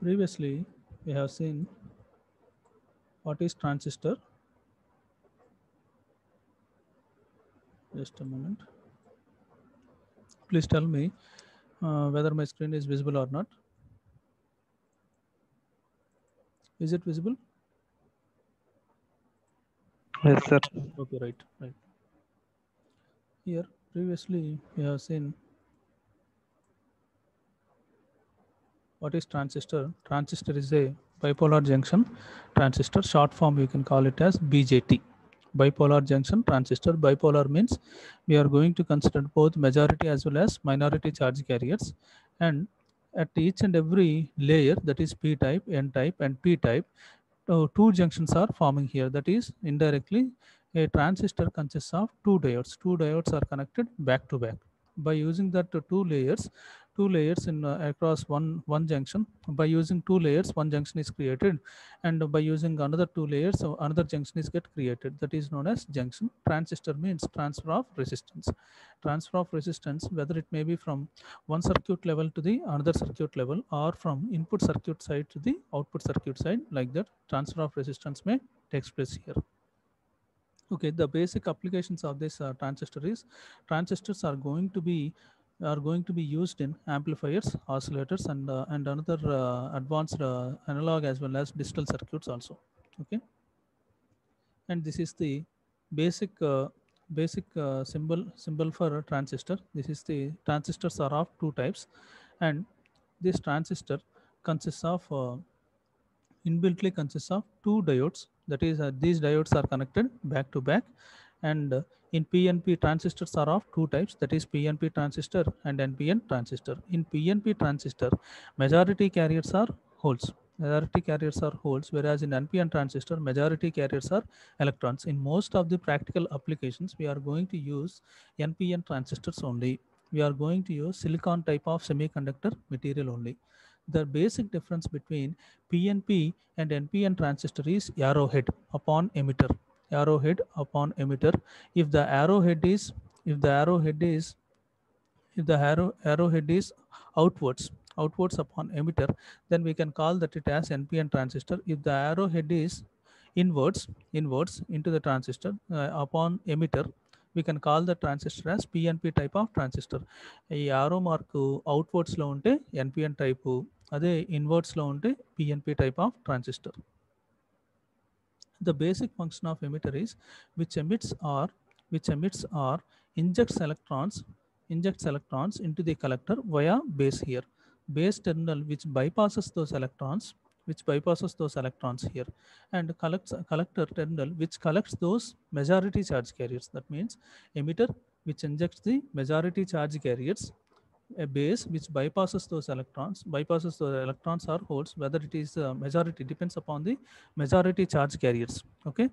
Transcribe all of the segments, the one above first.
previously we have seen what is transistor. Just a moment. Please tell me uh, whether my screen is visible or not. Is it visible? Yes, sir. okay right right. Here previously we have seen what is transistor? Transistor is a bipolar junction. Transistor short form you can call it as bjt bipolar junction transistor. Bipolar means we are going to consider both majority as well as minority charge carriers. And at each and every layer that is p type n type and p type uh, two junctions are forming here. That is indirectly a transistor consists of two diodes. Two diodes are connected back to back. By using that two layers two layers in uh, across one one junction. By using two layers one junction is created and by using another two layers so another junction is get created. That is known as junction. Transistor means transfer of resistance. Transfer of resistance whether it may be from one circuit level to the another circuit level or from input circuit side to the output circuit side like that transfer of resistance may takes place here. Okay the basic applications of this uh, transistor is transistors are going to be are going to be used in amplifiers oscillators and uh, and another uh, advanced uh, analog as well as digital circuits also okay? And this is the basic uh, basic uh, symbol symbol for a transistor. This is the transistors are of two types and this transistor consists of uh, inbuiltly consists of two diodes. That is these diodes are connected back to back and in PNP transistors are of two types that is PNP transistor and NPN transistor. In PNP transistor majority carriers are holes majority carriers are holes whereas in NPN transistor majority carriers are electrons. In most of the practical applications we are going to use NPN transistors only. We are going to use silicon type of semiconductor material only. The basic difference between PNP and NPN transistor is arrowhead upon emitter arrowhead upon emitter if the arrowhead is if the arrowhead is if the arrow arrowhead is outwards outwards upon emitter then we can call that it as npn transistor if the arrowhead is inwards inwards into the transistor uh, upon emitter we can call the transistor as pnp type of transistor ఈ ఆరో mark అవుట్వర్డ్స్లో ఉంటే NPN type అదే ఇన్వర్డ్స్లో ఉంటే PNP type of transistor the basic function of emitter is which emits or which emits or injects electrons injects electrons into the collector via base here. Base terminal which bypasses those electrons which bypasses those electrons here. And collects collector terminal which collects those majority charge carriers. That means emitter which injects the majority charge carriers a base which bypasses those electrons. Bypasses those electrons or holes whether it is uh, majority depends upon the majority charge carriers okay?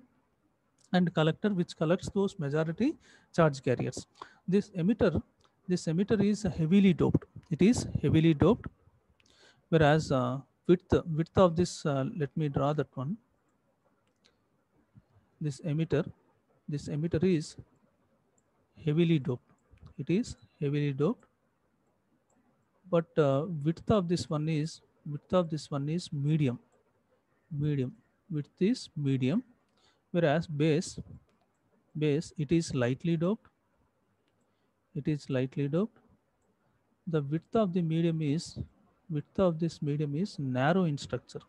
And collector which collects those majority charge carriers. This emitter this emitter is heavily doped. It is heavily doped whereas uh, width width of this uh, let me draw that one. This emitter this emitter is heavily doped. It is heavily doped but uh, width of this one is width of this one is medium. Medium. Width is medium. Whereas base base it is lightly doped. It is lightly doped. The width of the medium is width of this medium is narrow in structure.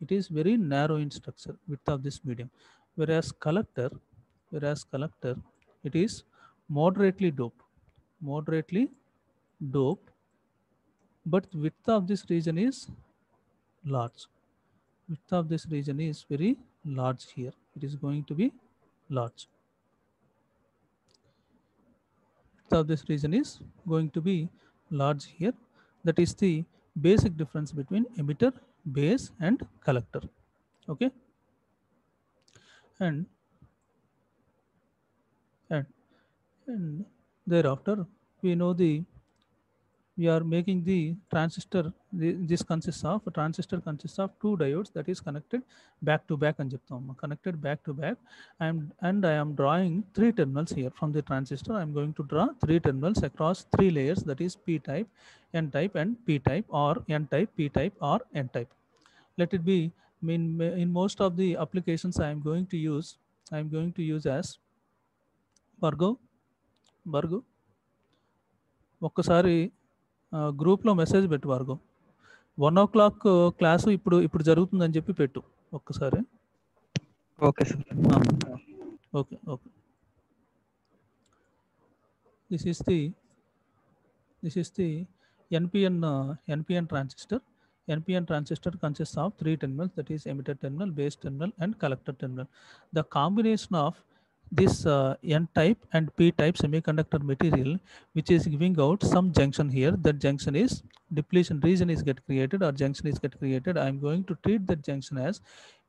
It is very narrow in structure width of this medium. Whereas collector whereas collector it is moderately doped. Moderately doped but width of this region is large. Width of this region is very large here. It is going to be large. Width of this region is going to be large here. That is the basic difference between emitter base and collector. Okay? And and and thereafter we know the we are making the transistor the, this consists of a transistor consists of two diodes that is connected back to back and connected back to back and and i am drawing three terminals here from the transistor i am going to draw three terminals across three layers that is p type n type and p type or n type p type or n type let it be in, in most of the applications i am going to use i am going to use as Bargo Bargo ఒక్కసారి గ్రూప్లో message పెట్టు వర్గం one ఓ clock class ఇప్పుడు ఇప్పుడు జరుగుతుందని చెప్పి పెట్టు ఒక్కసారి. Okay sir. Okay okay. This is the this is the NPN NPN transistor NPN transistor consist of three terminals that is emitter terminal base terminal and collector terminal the combination of this uh, n-type and p-type semiconductor material which is giving out some junction here. That junction is depletion region is get created or junction is get created. I'm going to treat that junction as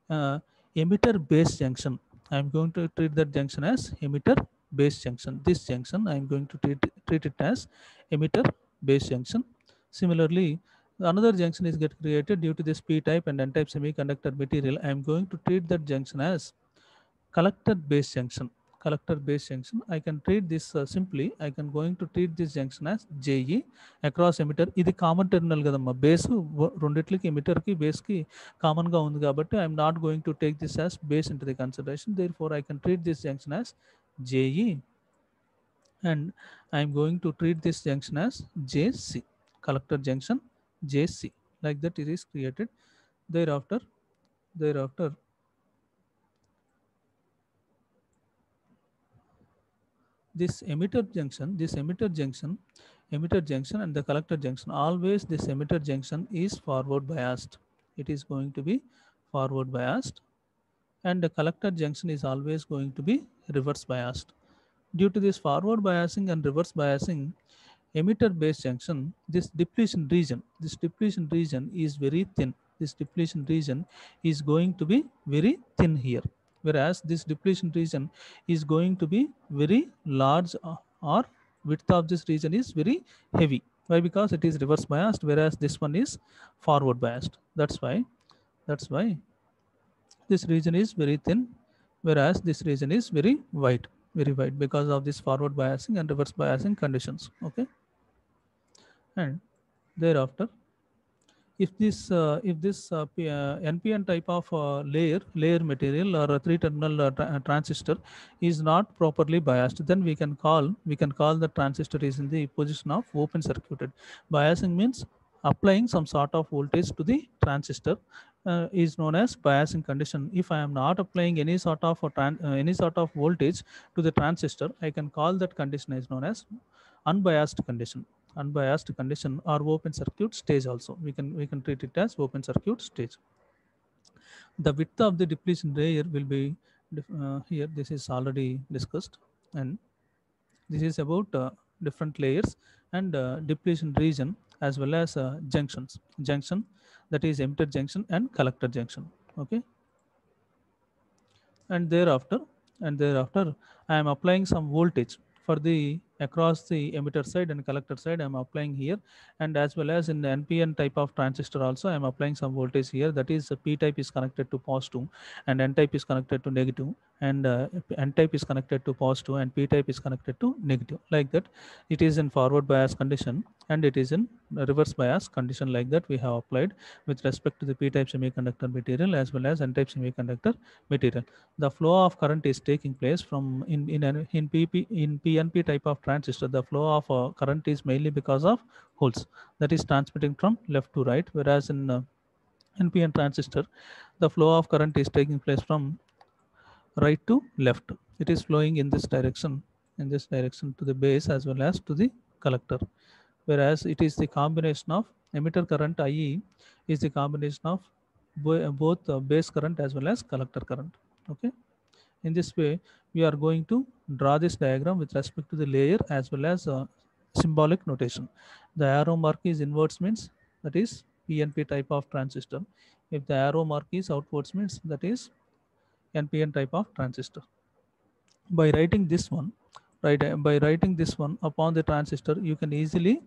uh, emitter base junction. I'm going to treat that junction as emitter base junction. This junction i'm going to treat, treat it as emitter base junction. Similarly another junction is get created due to this p-type and n-type semiconductor material. I'm going to treat that junction as collector base junction collector base junction i can treat this uh, simply i can going to treat this junction as je across emitter ఇది common terminal కదమ్మా base రెండిట్లకి ఎమిటర్కి బేస్కి కామన్గా ఉంది కాబట్టి I'm not going to take this as base into the consideration therefore I can treat this junction as JE and I'm going to treat this junction as JC collector junction JC like that it is created thereafter thereafter this emitter junction this emitter junction emitter junction and the collector junction always this emitter junction is forward biased. It is going to be forward biased and the collector junction is always going to be reverse biased. Due to this forward biasing and reverse biasing emitter base junction this depletion region this depletion region is very thin. This depletion region is going to be very thin here whereas this depletion region is going to be very large uh, or width of this region is very heavy. Why? Because it is reverse biased whereas this one is forward biased. That's why that's why this region is very thin whereas this region is very wide very wide because of this forward biasing and reverse biasing conditions. Okay? And thereafter if this uh, if this uh, P, uh, npn type of uh, layer layer material or a three terminal uh, tra transistor is not properly biased then we can call we can call the transistor is in the position of open circuited biasing means applying some sort of voltage to the transistor uh, is known as biasing condition. If I am not applying any sort of uh, any sort of voltage to the transistor, I can call that condition is known as unbiased condition. Unbiased condition or open circuit stage also. We can we can treat it as open circuit stage. The width of the depletion layer will be uh, here. This is already discussed, and this is about uh, different layers and uh, depletion region as well as uh, junctions. Junction that is emitter junction and collector junction okay and thereafter and thereafter i am applying some voltage for the across the emitter side and collector side i'm applying here. And as well as in the npn type of transistor also i'm applying some voltage here. That is the p type is connected to positive and n type is connected to negative and uh, n type is connected to positive and p type is connected to negative like that. It is in forward bias condition and it is in reverse bias condition like that we have applied with respect to the p type semiconductor material as well as n type semiconductor material. The flow of current is taking place from in in in pp in pnp type of transistor. The flow of uh, current is mainly because of holes that is transmitting from left to right whereas in uh, npn transistor the flow of current is taking place from right to left. It is flowing in this direction in this direction to the base as well as to the collector. Whereas it is the combination of emitter current ie is the combination of both uh, base current as well as collector current. Okay? In this way we are going to draw this diagram with respect to the layer as well as uh, symbolic notation. The arrow mark is inwards means that is pnp type of transistor. If the arrow mark is outwards means that is npn type of transistor by writing this one right by writing this one upon the transistor you can easily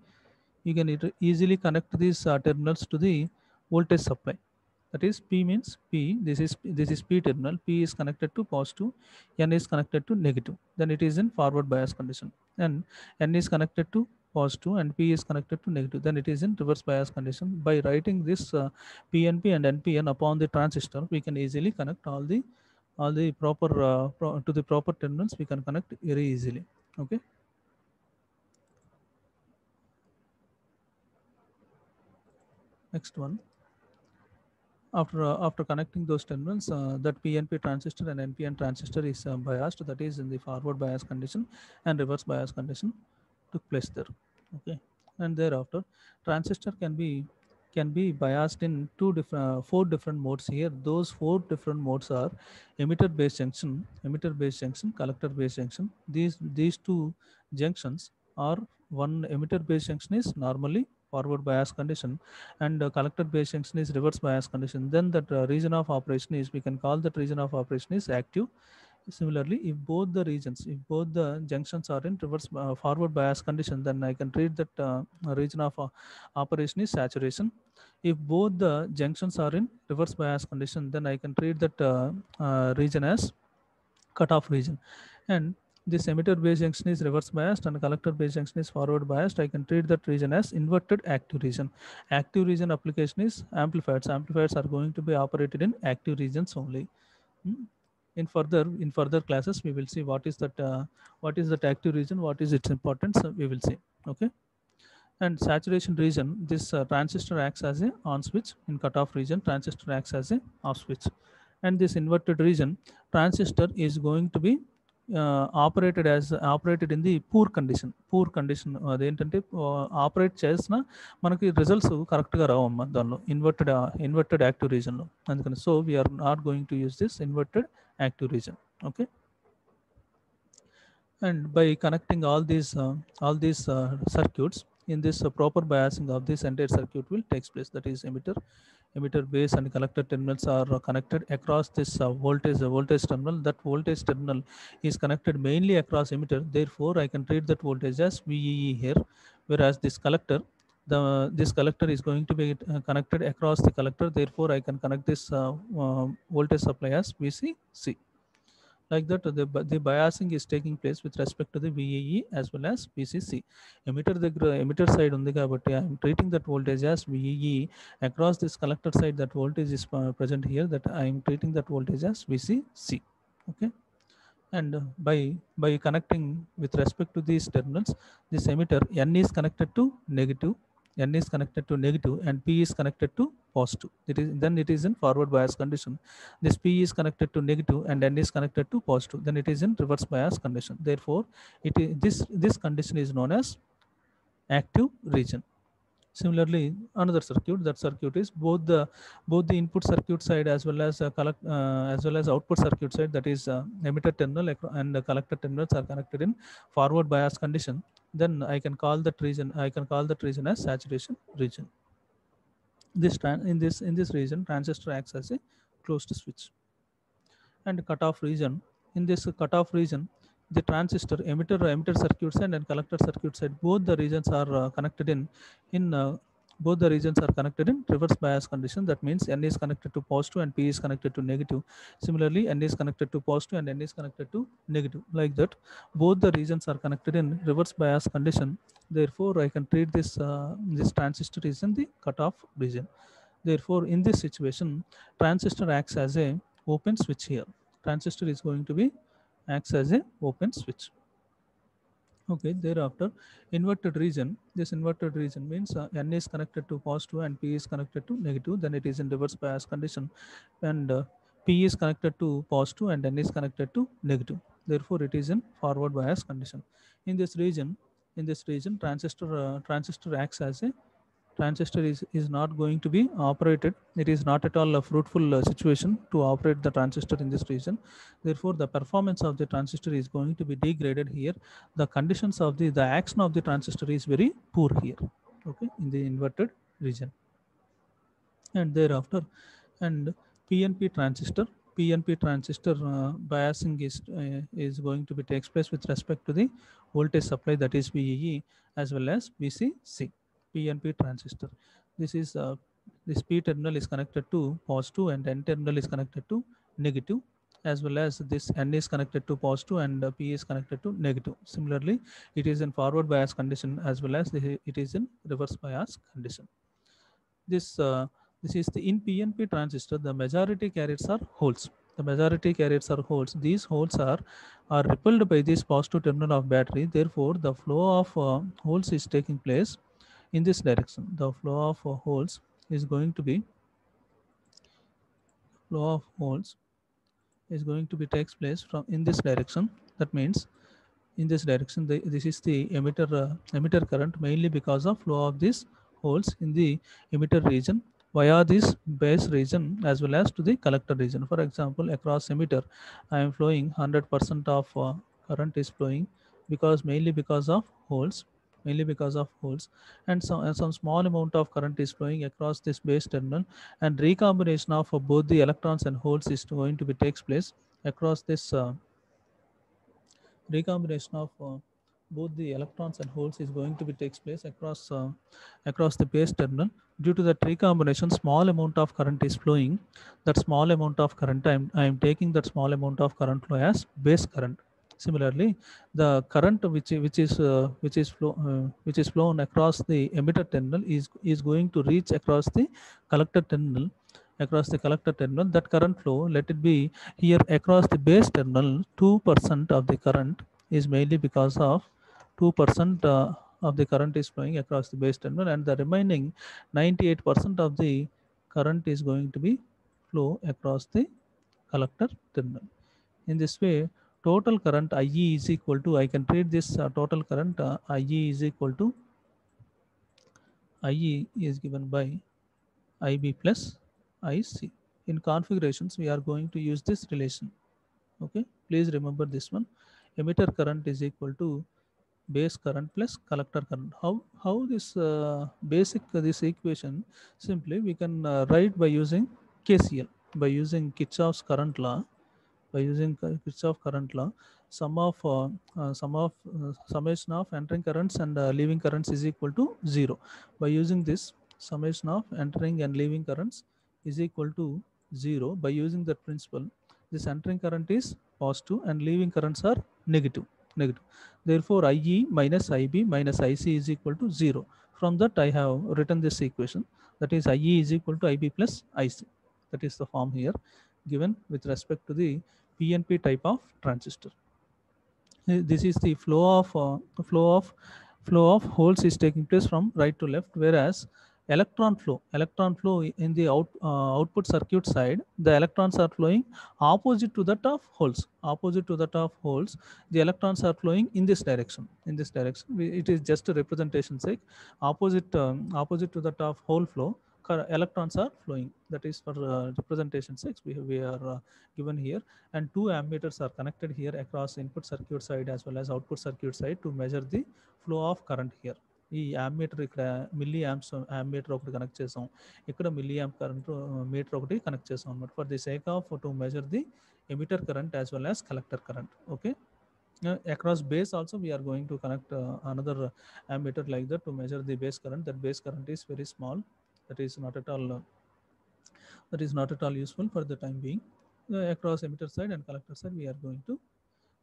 you can easily connect these uh, terminals to the voltage supply. That is P means P. This is this is P terminal. P is connected to positive, N is connected to negative. Then it is in forward bias condition. And N is connected to positive and P is connected to negative. Then it is in reverse bias condition. By writing this uh, PNP and NPN upon the transistor, we can easily connect all the all the proper uh, pro- to the proper terminals. We can connect very easily. Okay. Next one. After uh, after connecting those terminals, uh, that PNP transistor and NPN transistor is uh, biased. That is in the forward bias condition and reverse bias condition took place there. Okay, and thereafter, transistor can be can be biased in two different uh, four different modes here. Those four different modes are emitter base junction, emitter base junction, collector base junction. These these two junctions are one emitter base junction is normally forward bias condition and uh, collector base junction is reverse bias condition then that uh, region of operation is we can call that region of operation is active similarly if both the regions if both the junctions are in reverse uh, forward bias condition then i can treat that uh, region of uh, operation is saturation. If both the junctions are in reverse bias condition then i can treat that uh, uh, region as cutoff region. And this emitter base junction is reverse biased and collector base junction is forward biased. I can treat that region as inverted active region. Active region application is amplifiers amplifiers are going to be operated in active regions only. Hmm. In further in further classes we will see what is that uh, what is that active region what is its importance we will see okay and saturation region this uh, transistor acts as a on switch in cutoff region transistor acts as a off switch and this inverted region transistor is going to be uh, operated as operated in the poor condition poor condition అదేంటంటే operate చేసిన మనకి results కరెక్ట్గా రావమ్మా దానిలో inverted inverted active రీజన్లో అందుకని so we are not going to use this inverted active region okay? And by connecting all these uh, all these uh, circuits in this uh, proper biasing of this entire circuit will takes place that is emitter emitter base and collector terminals are uh, connected across this uh, voltage uh, voltage terminal. That voltage terminal is connected mainly across emitter. Therefore i can treat that voltage as vee here whereas this collector the this collector is going to be uh, connected across the collector. Therefore, I can connect this uh, um, voltage supply as VCC. Like that, the, the biasing is taking place with respect to the VEE as well as VCC. Emitter the emitter side on the I am treating that voltage as VEE. Across this collector side, that voltage is uh, present here. That I am treating that voltage as VCC. Okay and by by connecting with respect to these terminals this emitter n is connected to negative N is connected to negative, and P is connected to positive. It is then it is in forward bias condition. This p is connected to negative and n is connected to positive. Then it is in reverse bias condition. Therefore it is this this condition is known as active region similarly another circuit that circuit is both the both the input circuit side as well as uh, collect uh, as well as output circuit side that is uh, emitter terminal and the collector terminals are connected in forward bias condition. Then i can call that region i can call that region as saturation region. This in this in this region transistor acts as a closed switch. And cutoff region in this cutoff region the transistor emitter emitter circuit side and collector circuit side both the regions are uh, connected in in uh, both the regions are connected in reverse bias condition. That means n is connected to positive and p is connected to negative. Similarly n is connected to positive and n is connected to negative. Like that both the regions are connected in reverse bias condition. Therefore i can treat this uh, this transistor is in the cutoff region. Therefore in this situation transistor acts as a open switch here. Transistor is going to be acts as a open switch. Okay thereafter inverted region. This inverted region means uh, n is connected to positive and p is connected to negative. Then it is in reverse bias condition. And uh, p is connected to positive and n is connected to negative. Therefore it is in forward bias condition. In this region in this region transistor uh, transistor acts as a transistor is, is not going to be operated. It is not at all a fruitful uh, situation to operate the transistor in this region. Therefore the performance of the transistor is going to be degraded here. The conditions of the the action of the transistor is very poor here okay in the inverted region. And thereafter and pnp transistor pnp transistor uh, biasing is uh, is going to be takes place with respect to the voltage supply that is VEE as well as VCC PNP transistor. This is uh, this P terminal is connected to positive and N terminal is connected to negative as well as this N is connected to positive and uh, P is connected to negative. Similarly, it is in forward bias condition as well as it is in reverse bias condition. This uh, this is the in PNP transistor. The majority carriers are holes. The majority carriers are holes. These holes are are repelled by this positive terminal of battery. Therefore, the flow of uh, holes is taking place in this direction. The flow of holes is going to be flow of holes is going to be takes place from in this direction. That means in this direction, the, this is the emitter uh, emitter current mainly because of flow of these holes in the emitter region via this base region as well as to the collector region. For example, across emitter, I am flowing 100% of uh, current is flowing because mainly because of holes mainly because of holes. And some, some small amount of current is flowing across this base terminal. And recombination of both the electrons and holes is going to be takes place across this uh, recombination of uh, both the electrons and holes is going to be takes place across uh, across the base terminal. Due to that recombination small amount of current is flowing. That small amount of current i am taking that small amount of current flow as base current similarly the current which which is uh, which is flow uh, which is flown across the emitter terminal is is going to reach across the collector terminal across the collector terminal. That current flow let it be here across the base terminal 2% of the current is mainly because of 2% uh, of the current is flowing across the base terminal and the remaining 98% of the current is going to be flow across the collector terminal. In this way total current IE is equal to, I can treat this uh, total current uh, IE is equal to, IE is given by IB plus IC. In configurations, we are going to use this relation. Okay, please remember this one. Emitter current is equal to base current plus collector current. How how this uh, basic uh, this equation simply we can uh, write by using KCL by using Kirchhoff's current law by using Kirchhoff current law, sum of uh, uh, sum of uh, summation of entering currents and leaving currents is equal to zero. By using this summation of entering and leaving currents is equal to zero. By using that principle, this entering current is positive and leaving currents are negative. Negative. Therefore, IE minus IB minus IC is equal to zero. From that, I have written this equation. That is, IE is equal to IB plus IC. That is the form here given with respect to the PNP type of transistor. This is the flow of uh, flow of flow of holes is taking place from right to left, whereas electron flow electron flow in the out, uh, output circuit side the electrons are flowing opposite to that of holes opposite to that of holes. The electrons are flowing in this direction in this direction. It is just a representation sake opposite um, opposite to that of hole flow electrons are flowing that is for uh, representation 6 we, we are uh, given here and two ammeters are connected here across input circuit side as well as output circuit side to measure the flow of current here ఈ ammeter ఇక్కడ milli amps ammeter ఒకటి connect చేసాం ఇక్కడ milli amp current meter ఒకటి connect చేసాం అనమాట for the sake of to measure the emitter current as well as collector current okay across base also we are going to connect uh, another ammeter like that to measure the base current that base current is very small that is not at all uh, that is not at all useful for the time being. Uh, across emitter side and collector side we are going to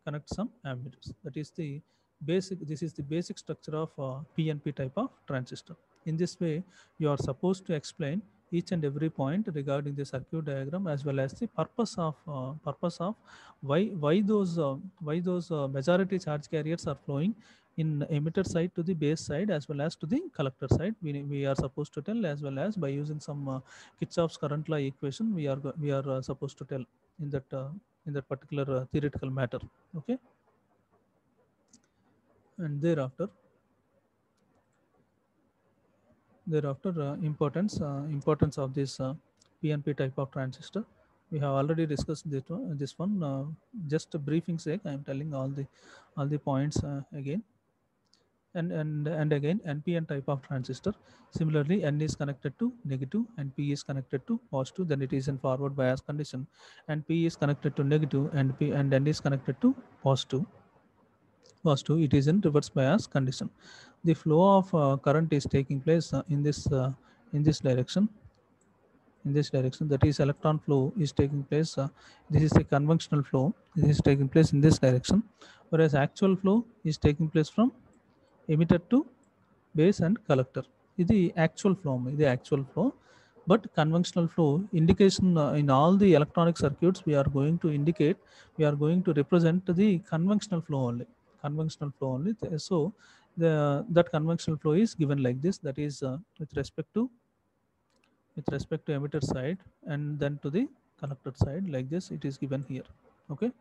connect some ammeters. That is the basic this is the basic structure of uh, pnp type of transistor. In this way you are supposed to explain each and every point regarding the circuit diagram as well as the purpose of uh, purpose of why why those uh, why those uh, majority charge carriers are flowing in emitter side to the base side as well as to the collector side. We, we are supposed to tell as well as by using some uh, Kirchhoff's current law equation we are we are uh, supposed to tell in that uh, in that particular uh, theoretical matter. Okay? And thereafter thereafter uh, importance uh, importance of this uh, pnp type of transistor. We have already discussed this one, this one. Uh, just a briefing sake i am telling all the all the points uh, again. And and and again npn type of transistor. Similarly n is connected to negative and p is connected to positive. Then it is in forward bias condition. And p is connected to negative and p and n is connected to positive was true, it is in reverse bias condition. The flow of uh, current is taking place uh, in this uh, in this direction. In this direction, that is electron flow is taking place. Uh, this is a conventional flow. This is taking place in this direction, whereas actual flow is taking place from emitter to base and collector. The actual flow, the actual flow, but conventional flow indication uh, in all the electronic circuits we are going to indicate, we are going to represent the conventional flow only conventional flow only. So the that conventional flow is given like this. That is uh, with respect to with respect to emitter side and then to the collector side like this. It is given here. Okay.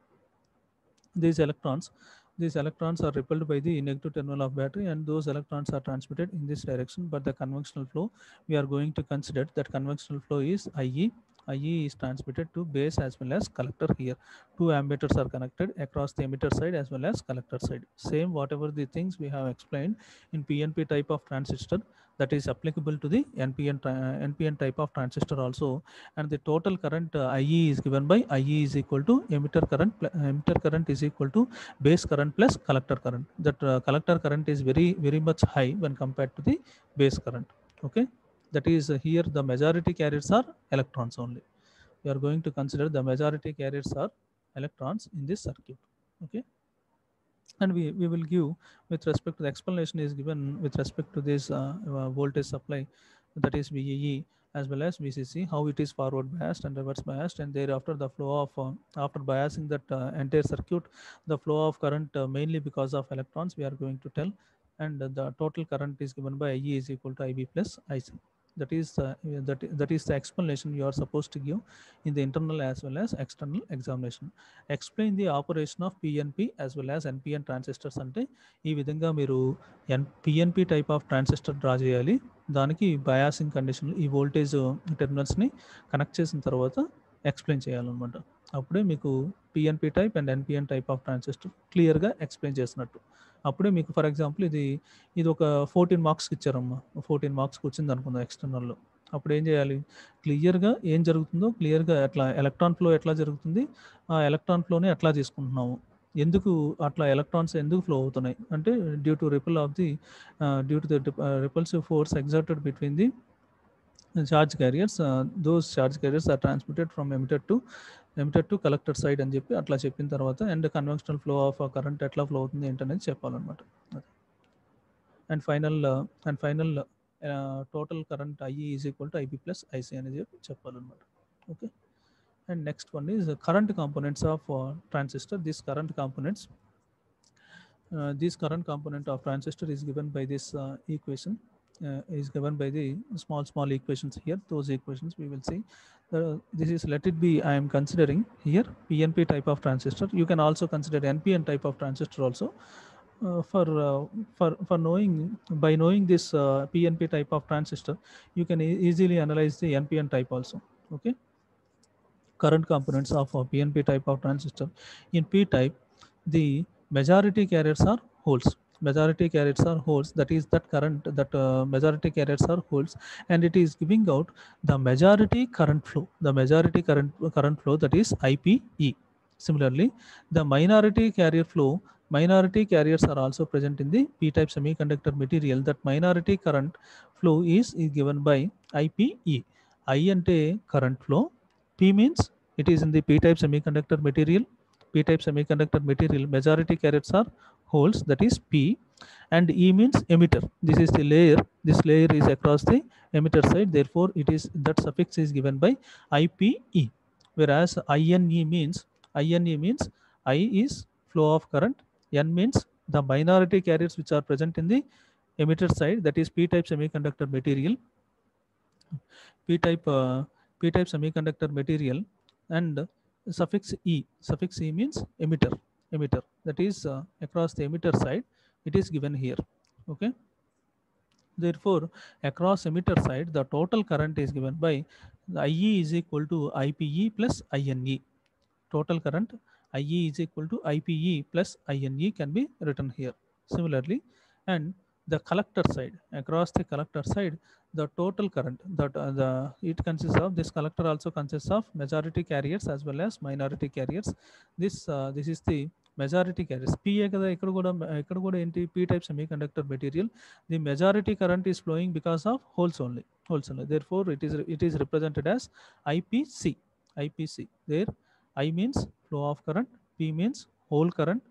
These electrons, these electrons are repelled by the negative terminal of battery, and those electrons are transmitted in this direction. But the conventional flow, we are going to consider that conventional flow is IE. IE is transmitted to base as well as collector here two ammeters are connected across the emitter side as well as collector side. Same whatever the things we have explained in PNP type of transistor that is applicable to the NPN, NPN type of transistor also. And the total current uh, IE is given by IE is equal to emitter current, emitter current is equal to base current plus collector current. That uh, collector current is very, very much high when compared to the base current. Okay. That is uh, here the majority carriers are electrons only. We are going to consider the majority carriers are electrons in this circuit okay and we, we will give with respect to the explanation is given with respect to this uh, uh, voltage supply that is VEE as well as VCC how it is forward biased and reverse biased and thereafter the flow of uh, after biasing that uh, entire circuit the flow of current uh, mainly because of electrons we are going to tell and the total current is given by IE is equal to IB plus IC that is uh, that that is the explanation you are supposed to give in the internal as well as external examination explain the operation of PNP as well as NPN transistors అంటే ఈ విధంగా మీరు N PNP type of transistor draw చేయాలి దానికి biasing condition ఈ voltage టెర్మినల్స్ని connect చేసిన తర్వాత ఎక్స్ప్లెయిన్ చేయాలన్నమాట అప్పుడే మీకు PNP type and NPN type of transistor క్లియర్గా ఎక్స్ప్లెయిన్ చేసినట్టు అప్పుడే మీకు ఫర్ ఎగ్జాంపుల్ ఇది ఇది ఒక ఫోర్టీన్ మార్క్స్కి ఇచ్చారమ్మా. ఫోర్టీన్ మార్క్స్కి వచ్చింది అనుకుందాం ఎక్స్టర్నల్లో. అప్పుడు ఏం చేయాలి? క్లియర్గా ఏం జరుగుతుందో క్లియర్గా ఎట్లా ఎలక్ట్రాన్ ఫ్లో ఎట్లా జరుగుతుంది ఆ ఎలక్ట్రాన్ ఫ్లోని ఎట్లా తీసుకుంటున్నాము ఎందుకు అట్లా ఎలక్ట్రాన్స్ ఎందుకు ఫ్లో అవుతున్నాయి? అంటే due to repel of the due to the repulsive force exerted between the charge carriers those charge carriers are transmitted from emitter to emitter to collector side అని చెప్పి అట్లా చెప్పిన తర్వాత and conventional flow of current ఎట్లా flow అవుతుంది ఏంటనేది చెప్పాలన్నమాట and final and final total current IE is equal to IB plus IC అనేది చెప్పి చెప్పాలన్నమాట okay and next one is current components of transistor this current components this current component of transistor is given by this uh, equation uh, is given by the small small equations here those equations we will see uh, this is let it be i am considering here pnp type of transistor. You can also consider npn type of transistor also. Uh, for uh, for for knowing by knowing this uh, pnp type of transistor you can e- easily analyze the npn type also okay? Current components of pnp type of transistor. In p type the majority carriers are holes majority carriers are holes that is that current that uh, majority carriers are holes and it is giving out the majority current flow the majority current current flow that is ipe similarly the minority carrier flow minority carriers are also present in the p type semiconductor material that minority current flow is, is given by ipe i ante current flow p means it is in the p type semiconductor material. P type semiconductor material majority carriers are holes that is p and e means emitter. This is the layer this layer is across the emitter side therefore it is that suffix is given by ipe whereas ine means ine means i is flow of current n means the minority carriers which are present in the emitter side that is p type semiconductor material p type uh, p type semiconductor material and suffix e. Suffix e means emitter emitter. That is uh, across the emitter side it is given here. Okay? Therefore across emitter side the total current is given by ie is equal to ipe plus ine total current ie is equal to ipe plus ine can be written here. Similarly and the collector side across the collector side the total current that uh, the it consists of this collector also consists of majority carriers as well as minority carriers this uh, this is the majority carriers PA కదా ఇక్కడ కూడా ఇక్కడ కూడా ఏంటి P type semiconductor material the majority current is flowing because of holes only holes only there four it is it is represented as IPC IPC there I means flow of current P means whole current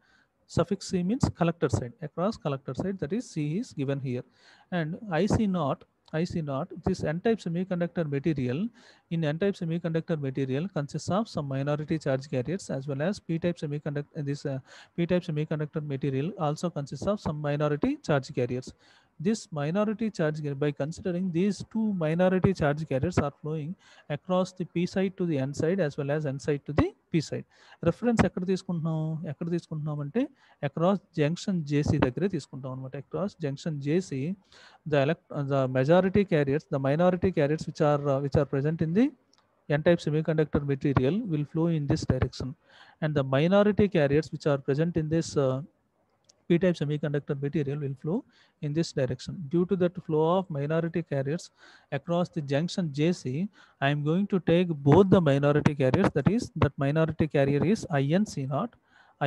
suffix c means collector side across collector side that is c is given here and ic naught ic naught. This n type semiconductor material in n type semiconductor material consists of some minority charge carriers as well as p type semiconductor this uh, p type semiconductor material also consists of some minority charge carriers this minority charge carrier by considering these two minority charge carriers are flowing across the p side to the n side as well as n side to the p side reference ఎక్కడ తీసుకుంటున్నాం ఎక్కడ తీసుకుంటున్నాం అంటే across junction JC దగ్గరే తీసుకుంటాం across junction jc the elect the majority carriers the minority carriers which are uh, which are present in the n type semiconductor material will flow in this direction and the minority carriers which are present in this uh, p type semiconductor material will flow in this direction. Due to that flow of minority carriers across the junction jc i am going to take both the minority carriers that is that minority carrier is inc naught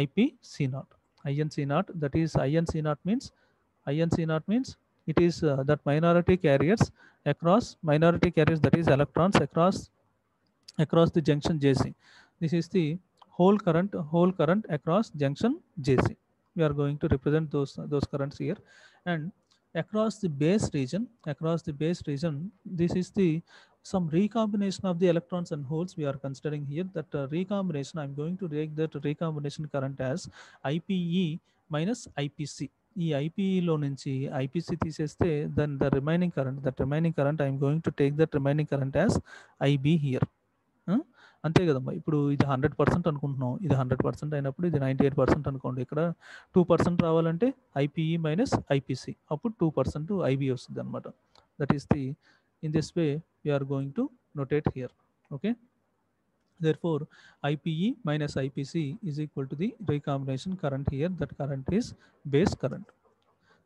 ip c naught inc naught that is inc naught means inc naught means it is uh, that minority carriers across minority carriers that is electrons across across the junction jc this is the hole current hole current across junction jc we are going to represent those those currents here and across the base region across the base region this is the some recombination of the electrons and holes we are considering here that uh, recombination i'm going to take that recombination current as ipe minus ipc ఈ ఐపీఈలో నుంచి IPC తీసేస్తే then the remaining current that remaining current I'm going to take that remaining current as IB here అంతే కదమ్మా. ఇప్పుడు ఇది hundred percent అనుకుంటున్నాం. ఇది హండ్రెడ్ పర్సెంట్ అయినప్పుడు ఇది నైంటీ ఎయిట్ పర్సెంట్ అనుకోండి. ఇక్కడ టూ పర్సెంట్ రావాలంటే ఐపీఈ మైనస్ ఐపీసీ. అప్పుడు టూ పర్సెంట్ ఐబీ వస్తుంది అనమాట that is the in this way we are going to notate here okay therefore IPE minus IPC is equal to the recombination current here. That current is base current.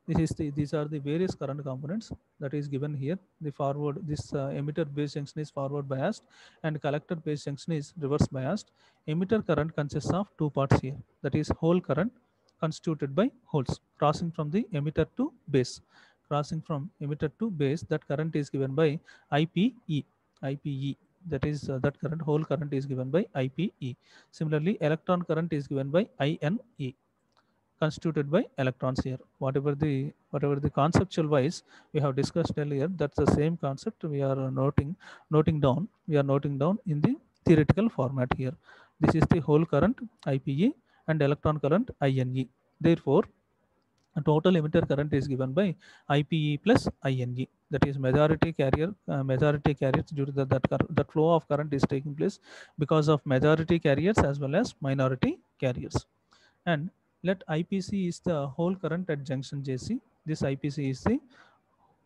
This is the these are the various current components that is given here. The forward this uh, emitter base junction is forward biased and collector base junction is reverse biased. Emitter current consists of two parts here. That is hole current constituted by holes crossing from the emitter to base. Crossing from emitter to base that current is given by IPE IPE that is uh, that current hole current is given by IPE. Similarly, electron current is given by INE constituted by electrons here. Whatever the whatever the conceptual wise we have discussed earlier, that's the same concept we are noting noting down. We are noting down in the theoretical format here. This is the hole current IPE and electron current INE. Therefore, a total emitter current is given by IPE plus INE that is majority carrier uh, majority carriers due to the, that that flow of current is taking place because of majority carriers as well as minority carriers and let IPC is the hole current at junction JC this IPC is the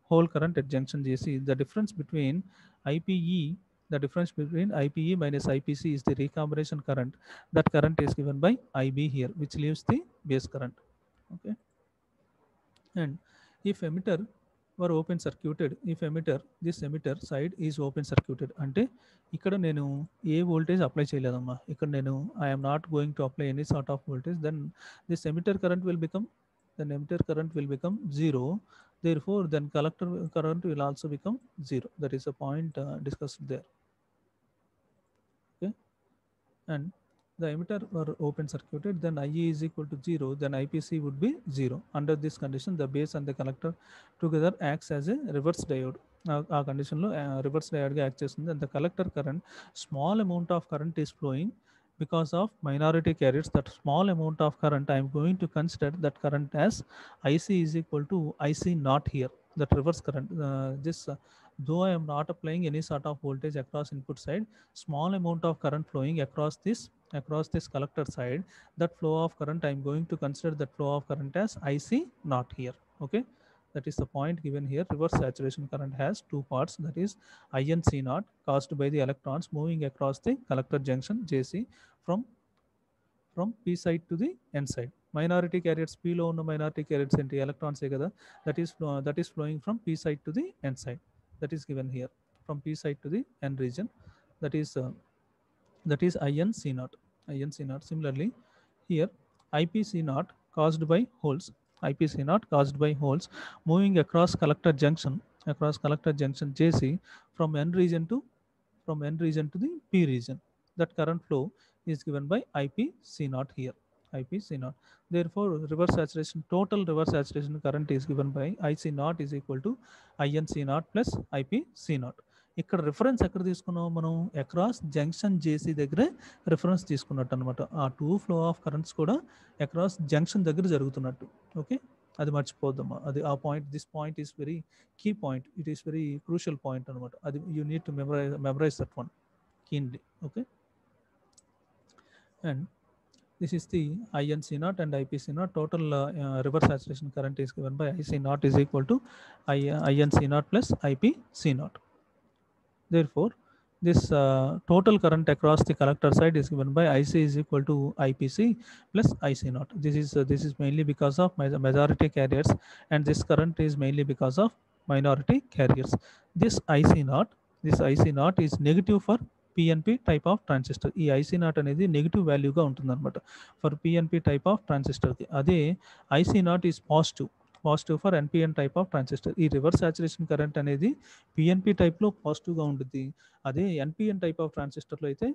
hole current at junction JC the difference between IPE the difference between IPE minus IPC is the recombination current. That current is given by IB here which leaves the base current. Okay. And if emitter were open circuited. If emitter this emitter side is open circuited. అంటే ఇక్కడ నేను ఏ voltage apply చేయలేదమ్మా. ఇక్కడ నేను I'm not going to apply any sort of voltage then this emitter current will become then emitter current will become zero therefore then collector current will also become zero that is a point discussed there okay and the emitter were open circuited then IE is equal to 0 then IPC would be 0 under this condition the base and the collector together acts as a reverse diode ఆ కండిషన్లో reverse డయోడ్గా act చేస్తుంది and the collector current small amount of current is flowing because of minority carriers that small amount of current i am going to consider that current as ic is equal to ic not here that reverse current uh, this uh, though i am not applying any sort of voltage across input side small amount of current flowing across this across this collector side that flow of current i am going to consider that flow of current as ic not here okay that is the point given here reverse saturation current has two parts that is inc naught caused by the electrons moving across the collector junction jc from from p side to the n side minority carriers p లో ఉన్న minority carriers ఏంటి electrons ఏ కదా that is flow, that is flowing from p side to the n side that is given here from p side to the n region that is uh, that is in c naught in c naught similarly here IPC naught caused by holes, IPC naught caused by holes moving across collector junction, across collector junction JC from N region to from N region to the P region. That current flow is given by IPC naught here, IPC naught. Therefore, reverse saturation, total reverse saturation current is given by IC naught is equal to INC naught plus IPC naught. ఇక్కడ reference ఎక్కడ తీసుకున్నాం మనం across junction JC దగ్గరే reference తీసుకున్నట్టు అనమాట ఆ two flow of currents కూడా across junction దగ్గర జరుగుతున్నట్టు. ఓకే అది మర్చిపోద్దాం అది ఆ point this point is very key point it is very crucial point అనమాట అది you need to memorize memorize that one keenly okay and this is the INC naught and IPC naught. Total uh, uh, reverse saturation current is given by IC naught is equal to I, uh, INC naught plus IPC naught. therefore this uh, total current across the collector side is given by IC is equal to IPC plus IC naught this is uh, this is mainly because of ma- majority carriers and this current is mainly because of minority carriers this IC naught this IC naught is negative for PNP type of transistor ఈ IC not అనేది negative వాల్యూగా ఉంటుంది అనమాట for PNP type of ట్రాన్సిస్టర్కి అదే IC not is positive positive for NPN type of transistor ఈ reverse saturation current అనేది PNP టైప్లో పాజిటివ్గా ఉంటుంది అదే ఎన్పిఎన్ టైప్ ఆఫ్ ట్రాన్సిస్టర్లో అయితే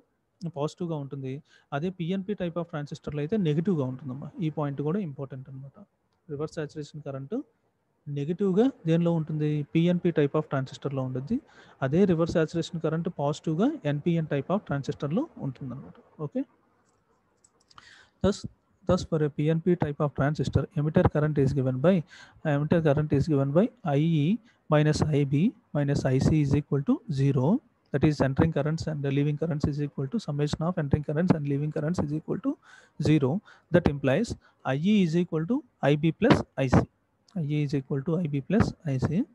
పాజిటివ్గా ఉంటుంది. అదే పిఎన్పి టైప్ ఆఫ్ ట్రాన్సిస్టర్లో అయితే నెగిటివ్గా ఉంటుందమ్మా. ఈ పాయింట్ కూడా ఇంపార్టెంట్ అనమాట రివర్స్ సాచురేషన్ కరెంటు నెగిటివ్గా దేనిలో ఉంటుంది? పిఎన్పి టైప్ ఆఫ్ ట్రాన్సిస్టర్లో ఉంటుంది అదే రివర్స్ సాచురేషన్ కరెంట్ పాజిటివ్గా ఎన్పిఎన్ టైప్ ఆఫ్ ట్రాన్సిస్టర్లో ఉంటుంది అనమాట okay plus thus for a PNP type of transistor emitter current is given by uh, emitter current is given by IE minus IB minus IC is equal to 0 that is entering currents and leaving currents is equal to summation of entering currents and leaving currents is equal to 0 that implies IE is equal to IB plus IC IE is equal to IB plus IC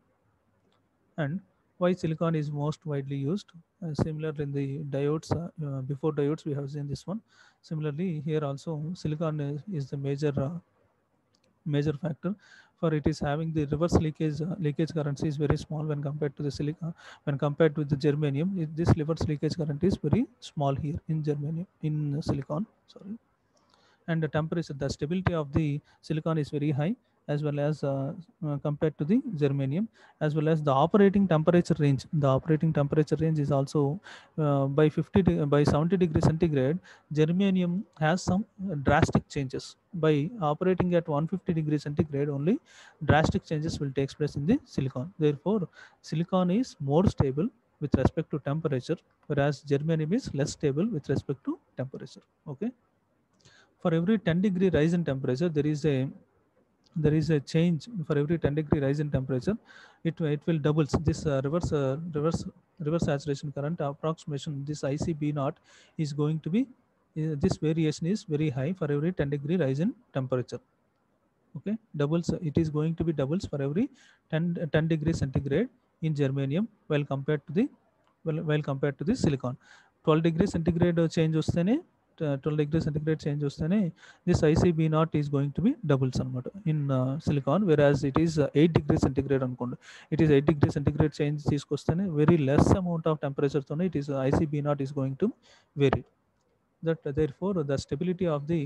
and why silicon is most widely used. Uh, similar in the diodes uh, uh, before diodes we have seen this one. Similarly here also silicon is, is the major uh, major factor. For it is having the reverse leakage uh, leakage current is very small when compared to the silicon when compared with the germanium. It, this reverse leakage current is very small here in germanium in silicon sorry. And the temperature the stability of the silicon is very high as well as uh, uh, compared to the germanium as well as the operating temperature range. The operating temperature range is also uh, by 50 de- by 70 degree centigrade germanium has some drastic changes. By operating at 150 degree centigrade only drastic changes will take place in the silicon. Therefore silicon is more stable with respect to temperature whereas germanium is less stable with respect to temperature. Okay? For every 10 degree rise in temperature there is a there is a change for every 10 degree rise in temperature it it will doubles this uh, reverse uh, reverse reverse saturation current approximation this icb naught is going to be uh, this variation is very high for every 10 degree rise in temperature okay doubles uh, it is going to be doubles for every 10 10 degree centigrade in germanium while compared to the well, while compared to the silicon 12 degree centigrade uh, change వస్తేనే twelve degree centigrade change వస్తేనే this ICB not is going to B doubles అనమాట in silicon వెరాజ్ it is eight degree centigrade అనుకోండి it is eight degree centigrade change తీసుకొస్తేనే very less amount of టెంపరేచర్తోనే it is ICB not is going to vary that there four the stability of the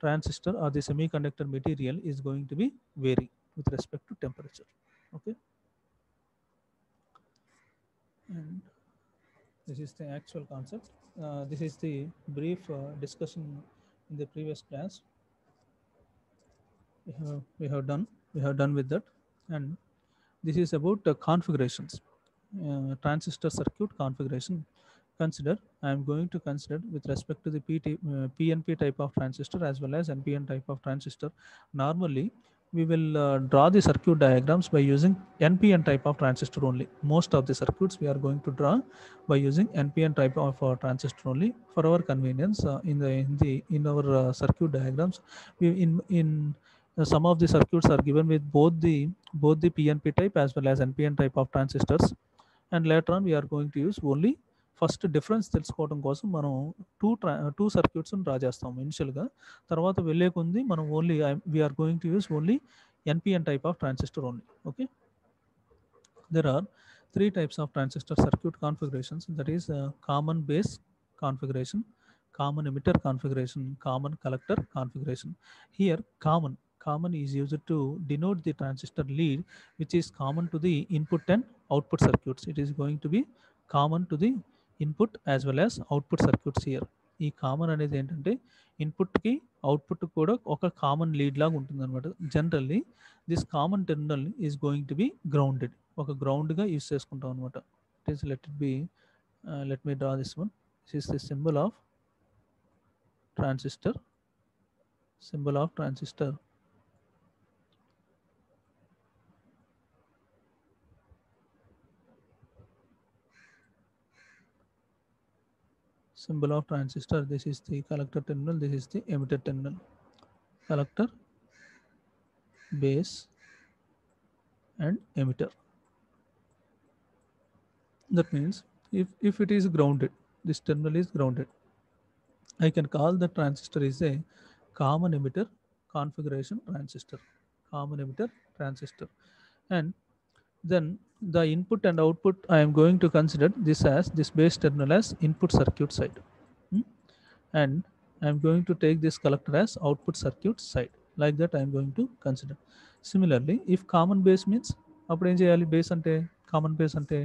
transistor are the semi conductor material is going to B vary with respect to This is the actual concept. Uh, this is the brief uh, discussion in the previous class. We have we have done we have done with that. And this is about the configurations. Uh, transistor circuit configuration consider i am going to consider with respect to the PT, uh, pnp type of transistor as well as npn type of transistor. Normally we will uh, draw the circuit diagrams by using npn type of transistor only. Most of the circuits we are going to draw by using npn type of uh, transistor only. For our convenience uh, in the in the in our uh, circuit diagrams we in in uh, some of the circuits are given with both the both the pnp type as well as npn type of transistors. And later on we are going to use only first difference తెలుసుకోవడం కోసం మనం two ట్రా two సర్క్యూట్స్ని draw చేస్తాం ఇనిషియల్గా తర్వాత వెళ్ళే కొంది మనం only we are going to use only NPN type of transistor only okay there are three types of transistor circuit configurations that is common base configuration common emitter configuration common collector configuration here common common is use to denote the transistor lead which is common to the input and output circuits it is going to be common to the input as well as output circuits here ఈ common అనేది ఏంటంటే ఇన్పుట్కి output కూడా ఒక common lead లాగా ఉంటుంది అనమాట generally this common terminal is going to be grounded ఒక గ్రౌండ్గా యూస్ చేసుకుంటాం అనమాట it is let it be let me draw this one this is the symbol of transistor symbol of transistor symbol of transistor this is the collector terminal this is the emitter terminal collector base and emitter that means if if it is grounded this terminal is grounded I can call the transistor is a common emitter configuration transistor, common emitter transistor. And then the input and output, I am going to consider this as this base terminal as input circuit side. Hmm? And I am going to take this collector as output circuit side. Like that I am going to consider. Similarly, if common base means, అప్పుడు ఏం చేయాలి base అంటే common base అంటే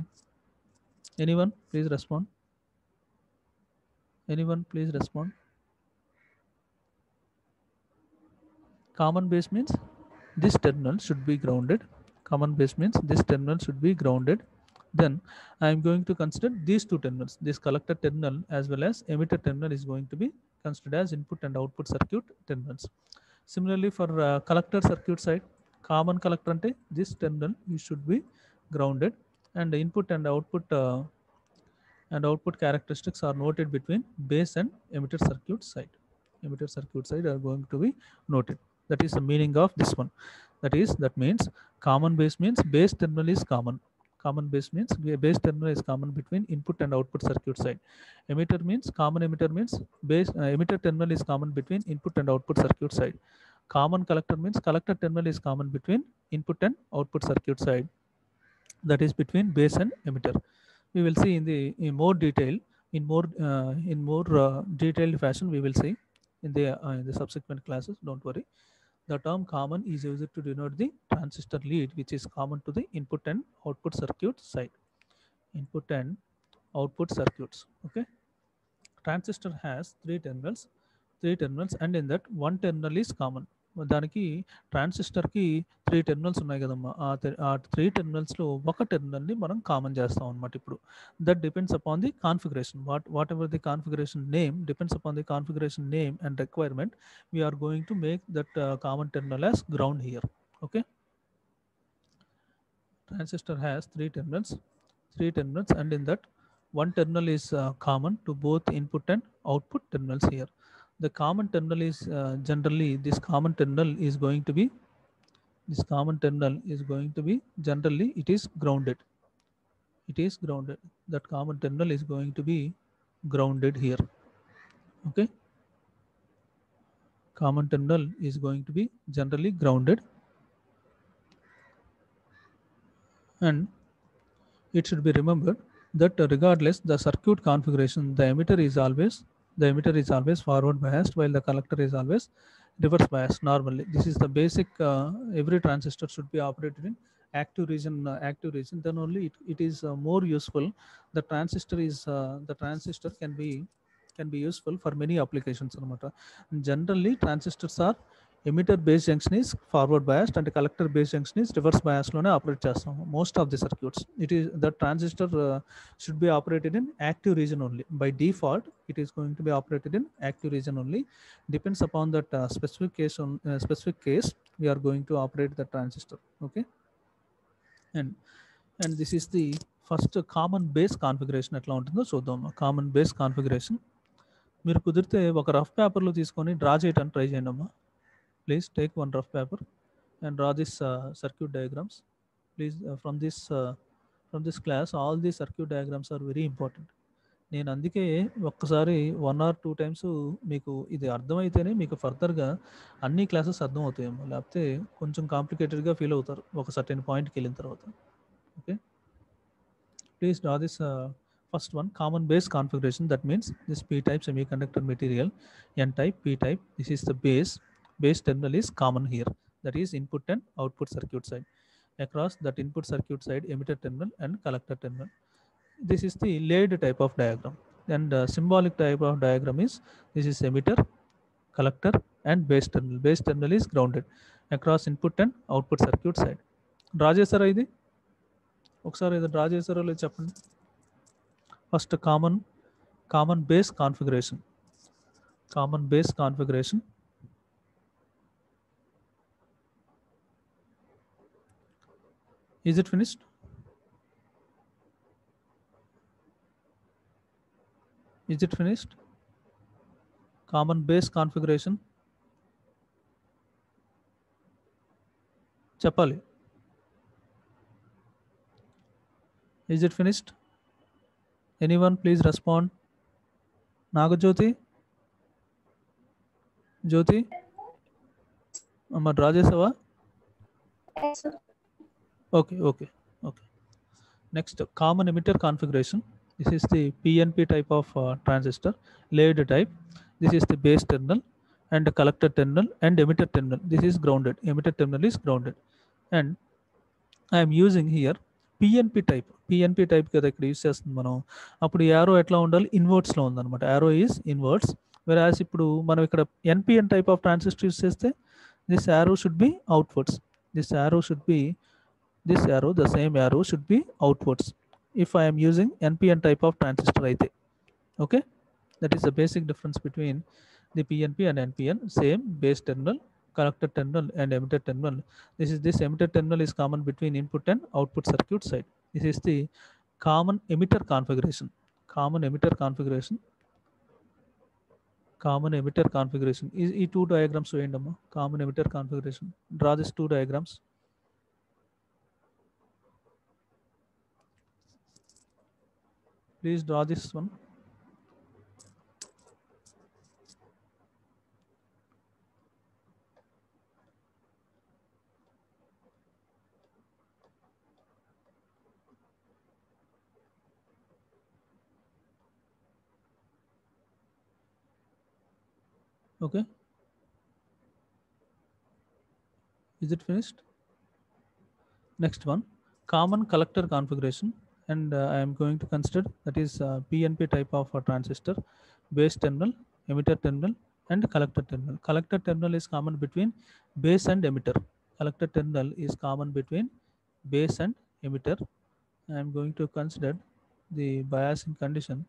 anyone please respond anyone please respond common base means this terminal should be grounded common base means this terminal should be grounded then i am going to consider these two terminals this collector terminal as well as emitter terminal is going to be considered as input and output circuit terminals similarly for uh, collector circuit side common collector ante this terminal you should be grounded and the input and output uh, and output characteristics are noted between base and emitter circuit side. Emitter circuit side are going to be noted. That is the meaning of this one. That is, that means common base means base terminal is common. Common base means base terminal is common between input and output circuit side. Emitter means common emitter means base uh, emitter terminal is common between input and output circuit side. Common collector means collector terminal is common between input and output circuit side. That is between base and emitter we will see in the in more detail in more uh, in more uh, detailed fashion we will see in the uh, in the subsequent classes don't worry the term common is used to denote the transistor lead which is common to the input and output circuit side. Input and output circuits okay? Transistor has three terminals three terminals and in that one terminal is common దానికి ట్రాన్సిస్టర్కి three terminals ఉన్నాయి కదమ్మా ఆ తే- ఆ three టెర్మినల్స్లో ఒక టెర్మినల్ని మనం common చేస్తాం అనమాట ఇప్పుడు that depends upon the configuration what whatever the configuration name depends upon the configuration name and requirement we're going to make that common terminal as ground here okay transistor has three terminals three terminals and in that one terminal is uh, common to both input and output terminals here the common terminal is uh, generally this common terminal is going to be this common terminal is going to be generally it is grounded. It is grounded. That common terminal is going to be grounded here. Okay? Common terminal is going to be generally grounded. And it should be remembered that regardless the circuit configuration the emitter is always the emitter is always forward biased while the collector is always reverse biased normally. This is the basic, uh, every transistor should be operated in active region, uh, active region, then only it, it is uh, more useful. The transistor is, uh, the transistor can be, can be useful for many applications. Generally transistors are emitter base junction is forward biased అంటే collector base junction is reverse బయాస్లోనే operate చేస్తాము most of the circuits it is the transistor should be operated in active region only by default it is going to be operated in active region only depends upon that specific case specific case we are going to operate the transistor okay and and this is the first common base configuration ఎట్లా ఉంటుందో చూద్దాం. Common base configuration మీరు కుదిరితే ఒక rough పేపర్లో తీసుకొని draw చేయడానికి try చేయండి అమ్మా. Please take one rough paper and draw this circuit diagrams please from this from this class all the circuit diagrams are very important నేను అందుకే ఒక్కసారి వన్ ఆర్ టూ టైమ్స్ మీకు ఇది అర్థమైతేనే మీకు ఫర్దర్గా అన్ని క్లాసెస్ అర్థం అవుతాయేమో లేకపోతే కొంచెం కాంప్లికేటెడ్గా ఫీల్ అవుతారు ఒక సర్టెన్ పాయింట్కి వెళ్ళిన తర్వాత okay please draw this First one, common base configuration. That means this p-type semiconductor material, n-type, p-type. This is the base. Base terminal is common here. That is input and output circuit side. Across that input circuit side, emitter terminal and collector terminal. This is the laid type of diagram. And the symbolic type of diagram is this is emitter, collector, and base terminal. Base terminal is grounded across input and output circuit side. Draw చేస్తారా ఇది ఒకసారి ఇది draw చేస్తారో లేదు చెప్పండి first common common base configuration common base configuration Is it finished? Is it finished? Common base configuration. Chapali. Is it finished? Anyone please respond. Nagajyoti? Jyoti? Amma rajeshava Yes, sir. అమ్మ draw చేసావా okay okay okay next common emitter configuration this is the PNP type of transistor laid type this is the base terminal and collector terminal and emitter terminal this is grounded emitter terminal is grounded and I'm using here PNP type PNP type కదా ఇక్కడ use చేస్తుంది మనం అప్పుడు arrow ఎట్లా ఉండాలి ఇన్వర్ట్స్లో ఉందన్నమాట arrow is inverts వెరాస్ ఇప్పుడు మనం ఇక్కడ NPN type of transistor use చేస్తే this arrow should be outwards this arrow should be this arrow the same arrow should be outwards. If i am using npn type of transistor it okay? That is the basic difference between the pnp and npn same base terminal collector terminal and emitter terminal. This is this emitter terminal is common between input and output circuit side. This is the common emitter configuration. Common emitter configuration. Common emitter configuration. Is e two diagrams common emitter configuration. Draw these two diagrams. Please draw this one. okay. Is it finished? Next one. Common collector configuration and uh, i am going to consider that is uh, pnp type of a transistor base terminal emitter terminal and collector terminal. Collector terminal is common between base and emitter. Collector terminal is common between base and emitter. I am going to consider the biasing condition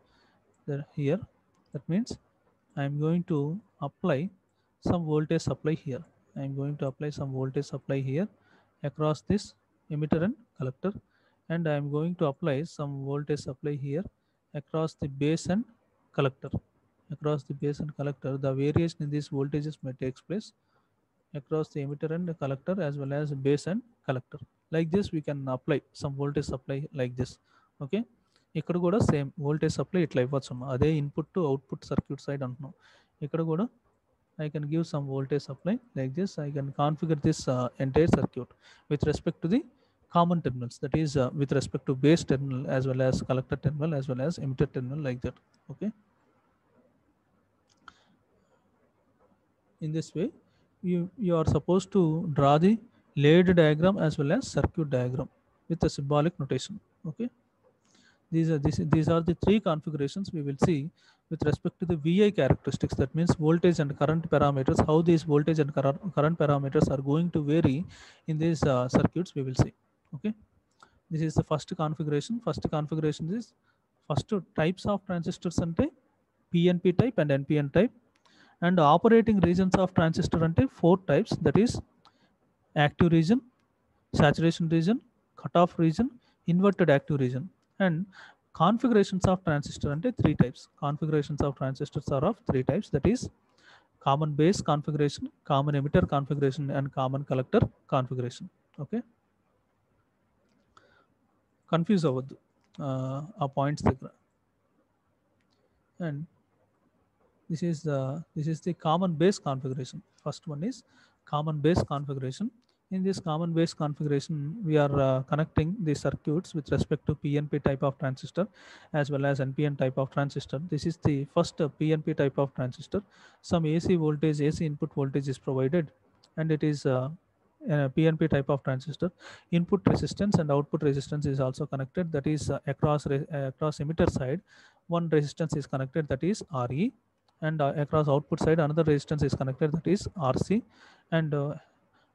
here. That means I am going to apply some voltage supply here. I am going to apply some voltage supply here across this emitter and collector and I am going to apply some voltage supply here across the base and collector. Across the base and collector, the variation in these voltages may take place across the emitter and the collector as well as base and collector. Like this, we can apply some voltage supply like this. Okay. ఇక్కడ కూడా same voltage supply ఇట్లా ఇవ్వచ్చు అదే input to output circuit side అంటున్నాం ఇక్కడ కూడా I can give some voltage supply like this I can configure this entire circuit with respect to common terminals that is uh, with respect to base terminal as well as collector terminal as well as emitter terminal like that okay? In this way you you are supposed to draw the layered diagram as well as circuit diagram with a symbolic notation okay? These are this, these are the three configurations we will see with respect to the vi characteristics. That means voltage and current parameters how these voltage and current parameters are going to vary in these uh, circuits we will see okay? This is the first configuration. First configuration is first types of transistors ante pnp type and npn type. And operating regions of transistor ante four types. That is active region saturation region cutoff region inverted active region. And configurations of transistor ante three types. Configurations of transistors are of three types. That is common base configuration common emitter configuration and common collector configuration. Okay confuse అవ్వద్దు ఆ points దగ్గర and this is the this is the common base configuration first one is common base configuration In this common base configuration, we are uh, connecting the circuits with respect to PNP type of transistor as well as NPN type of transistor. This is the first uh, PNP type of transistor. Some AC voltage, AC input voltage is provided and it is uh, PNP type of transistor. Input resistance and output resistance is also connected. That is uh, across uh, across emitter side, one resistance is connected. That is RE, and uh, across output side, another resistance is connected. That is RC, and uh,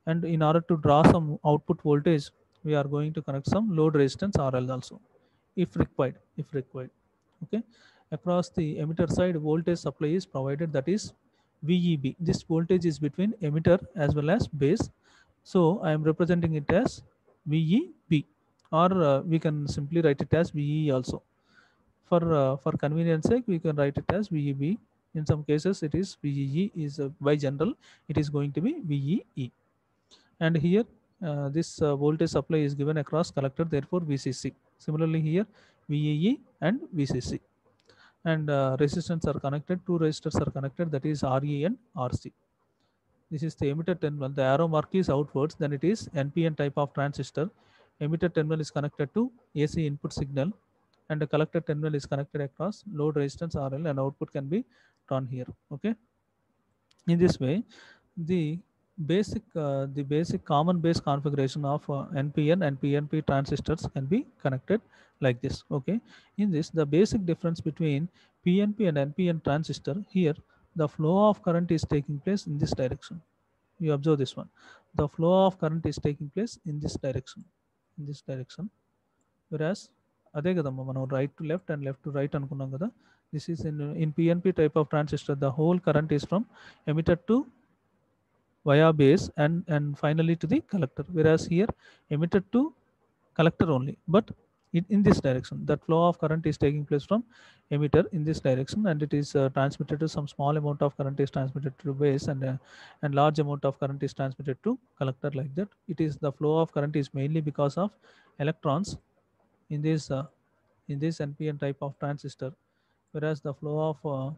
and in order to draw some output voltage, we are going to connect some load resistance RL also, if required. If required, okay. Across the emitter side, voltage supply is provided. That is VEB. This voltage is between emitter as well as base so I am representing it as VEB or uh, we can simply write it as VE also. For, uh, for convenience sake, we can write it as VEB. In some cases, it is VEE is uh, by general, it is going to be VEE. And here, uh, this uh, voltage supply is given across collector, therefore VCC. Similarly here, VEE and VCC. And uh, resistance are connected, two resistors are connected, that is RE and RC this is the emitter terminal. The arrow mark is outwards, then it is NPN type of transistor. Emitter terminal is connected to AC input signal and the collector terminal is connected across load resistance RL and output can be drawn here. Okay. In this way, the basic uh, the basic common base configuration of uh, NPN and PNP transistors can be connected like this. Okay. In this, the basic difference between PNP and NPN transistor here the flow of current is taking place in this direction. You observe this one. The flow of current is taking place in this direction, in this direction. Whereas, అదే కదమ్మా మనం right to left and left to right అనుకున్నాం కదా This is in in PNP type of transistor. The hole current is from emitter to via base and and finally to the collector whereas here emitted to collector only but in, in this direction. That flow of current is taking place from emitter in this direction and it is uh, transmitted to some small amount of current is transmitted to base and uh, and large amount of current is transmitted to collector like that. It is the flow of current is mainly because of electrons in this uh, in this npn type of transistor whereas the flow of uh,